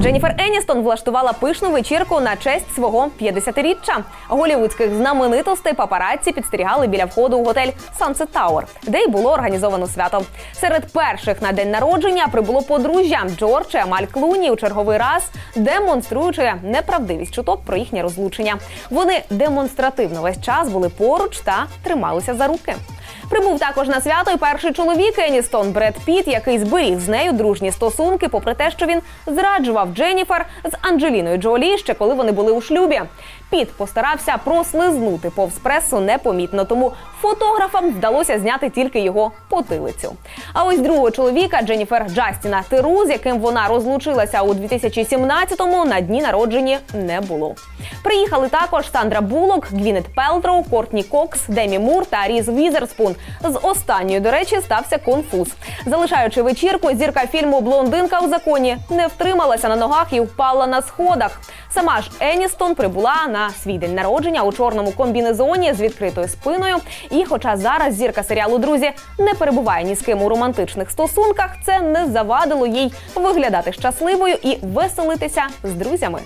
Дженніфер Еністон влаштувала пишну вечірку на честь свого 50-річчя. Голівудських знаменитостей папараці підстерігали біля входу у готель Sunset Tower, де й було організовано свято. Серед перших на день народження прибуло подружжя Джордж і Амаль Клуні у черговий раз, демонструючи неправдивість чуток про їхнє розлучення. Вони демонстративно весь час були поруч та трималися за руки. Прибув також на свято й перший чоловік Еністон Бред Піт, який зберіг з нею дружні стосунки, попри те, що він зраджував Дженніфер з Анджеліною Джолі ще коли вони були у шлюбі. Піт постарався прослизнути повз пресу непомітно, тому фотографам вдалося зняти тільки його потилицю. А ось другого чоловіка Дженніфер Джастіна Тиру, з яким вона розлучилася у 2017-му, на дні народжені не було. Приїхали також Сандра Булок, Гвінет Пелтроу, Кортні Кокс, Демі Мур та Різ Візерспун. З останньою, до речі, стався конфуз. Залишаючи вечірку, зірка фільму Блондинка у законі не втрималася на ногах і впала на сходах. Сама ж Еністон прибула на свій день народження у чорному комбінезоні з відкритою спиною. І, хоча зараз зірка серіалу Друзі не перебуває ні з ким у романтичних стосунках, це не завадило їй виглядати щасливою і веселитися з друзями.